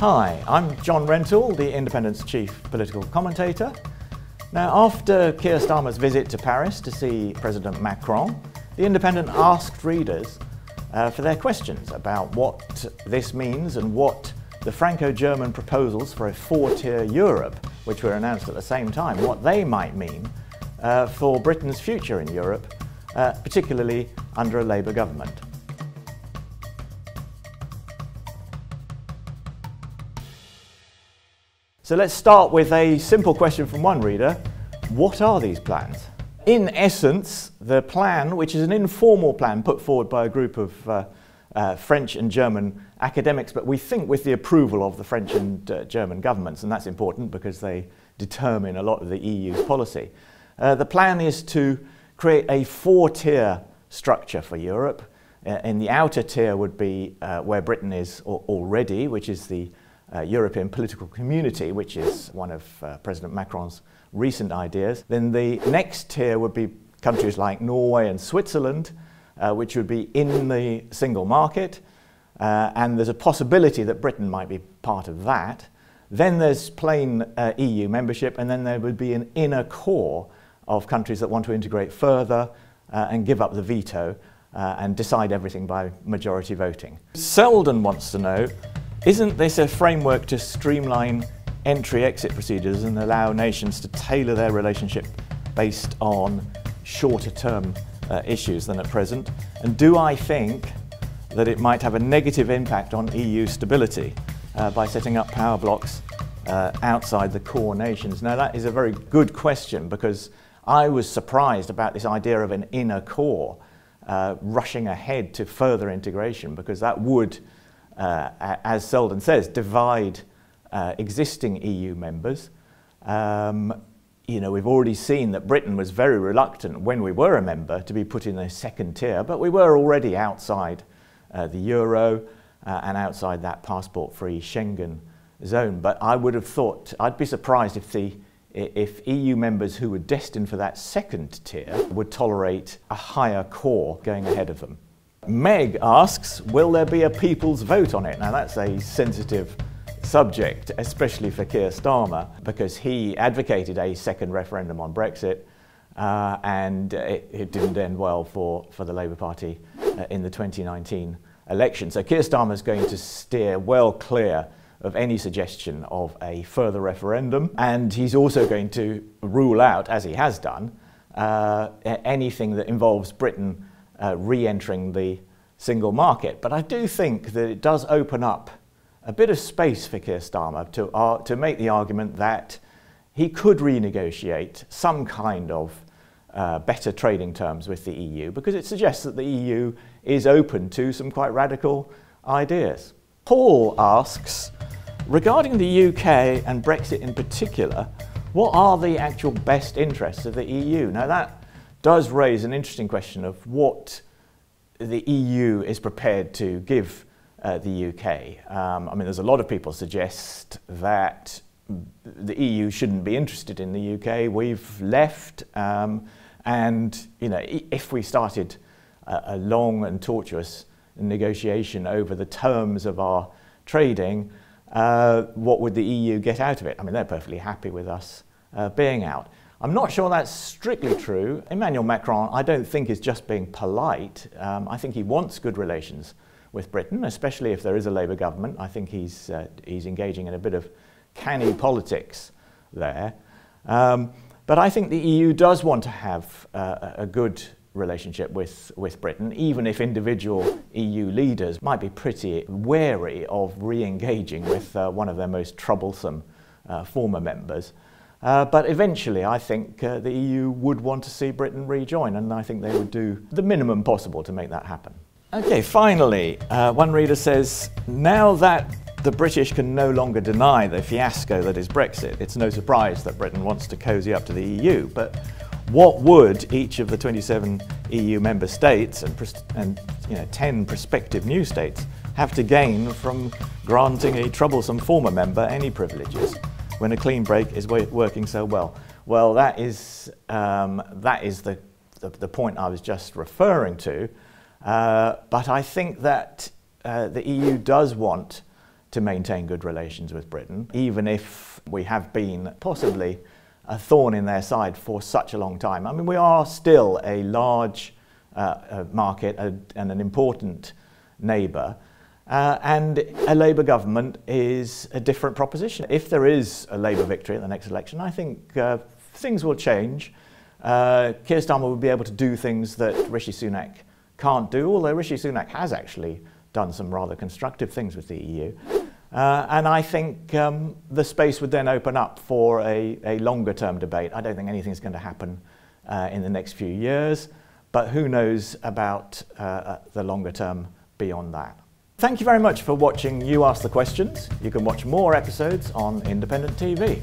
Hi, I'm John Rentoul, the Independent's chief political commentator. Now, after Keir Starmer's visit to Paris to see President Macron, the Independent asked readers uh, for their questions about what this means and what the Franco-German proposals for a four-tier Europe, which were announced at the same time, what they might mean uh, for Britain's future in Europe, uh, particularly under a Labour government. So let's start with a simple question from one reader. What are these plans? In essence, the plan, which is an informal plan put forward by a group of uh, uh, French and German academics, but we think with the approval of the French and uh, German governments, and that's important because they determine a lot of the EU's policy. Uh, the plan is to create a four-tier structure for Europe. Uh, in the outer tier would be uh, where Britain is already, which is the uh, European political community, which is one of uh, President Macron's recent ideas. Then the next tier would be countries like Norway and Switzerland, uh, which would be in the single market. Uh, and there's a possibility that Britain might be part of that. Then there's plain uh, EU membership, and then there would be an inner core of countries that want to integrate further uh, and give up the veto and decide everything by majority voting. Selden wants to know isn't this a framework to streamline entry-exit procedures and allow nations to tailor their relationship based on shorter-term uh, issues than at present? And do I think that it might have a negative impact on EU stability uh, by setting up power blocks uh, outside the core nations? Now that is a very good question because I was surprised about this idea of an inner core uh, rushing ahead to further integration because that would as Selden says, divide uh, existing EU members. Um, you know, we've already seen that Britain was very reluctant when we were a member to be put in a second tier, but we were already outside uh, the euro uh, and outside that passport-free Schengen zone. But I would have thought, I'd be surprised if the if EU members who were destined for that second tier would tolerate a higher core going ahead of them. Meg asks, will there be a people's vote on it? Now that's a sensitive subject, especially for Keir Starmer, because he advocated a second referendum on Brexit, uh, and it, it, didn't end well for, for the Labour Party uh, in the 2019 election. So Keir Starmer is going to steer well clear of any suggestion of a further referendum, and he's also going to rule out, as he has done, uh, anything that involves Britain uh, re-entering the single market. But I do think that it does open up a bit of space for Keir Starmer to, uh, to make the argument that he could renegotiate some kind of uh, better trading terms with the EU because it suggests that the EU is open to some quite radical ideas. Paul asks, regarding the UK and Brexit in particular, what are the actual best interests of the EU? Now that does raise an interesting question of what the EU is prepared to give uh, the UK. Um, I mean, there's a lot of people suggest that the EU shouldn't be interested in the UK. We've left, um, and you know, if we started a, a, long and tortuous negotiation over the terms of our trading, uh, what would the EU get out of it? I mean, they're perfectly happy with us uh, being out. I'm not sure that's strictly true. Emmanuel Macron, I don't think, is just being polite. Um, I think he wants good relations with Britain, especially if there is a Labour government. I think he's, uh, he's engaging in a bit of canny politics there. Um, but I think the EU does want to have uh, a good relationship with, with Britain, even if individual EU leaders might be pretty wary of re-engaging with uh, one of their most troublesome uh, former members. Uh, but eventually, I think uh, the EU would want to see Britain rejoin, and I think they would do the minimum possible to make that happen. Okay, finally, uh, one reader says, now that the British can no longer deny the fiasco that is Brexit, it's no surprise that Britain wants to cozy up to the EU, but what would each of the 27 EU member states and, and you know, 10 prospective new states have to gain from granting a troublesome former member any privileges? When a clean break is working so well? Well, that is, um, that is the, the, the, point I was just referring to. Uh, but I think that uh, the EU does want to maintain good relations with Britain, even if we have been possibly a thorn in their side for such a long time. I mean, we are still a large uh, market and an important neighbour. Uh, and a Labour government is a different proposition. If there is a Labour victory at the next election, I think uh, things will change. Uh, Keir Starmer will be able to do things that Rishi Sunak can't do, although Rishi Sunak has actually done some rather constructive things with the EU. Uh, and I think um, the space would then open up for a, a longer term debate. I don't think anything's going to happen uh, in the next few years, but who knows about uh, uh, the longer term beyond that. Thank you very much for watching You Ask the Questions. You can watch more episodes on Independent TV.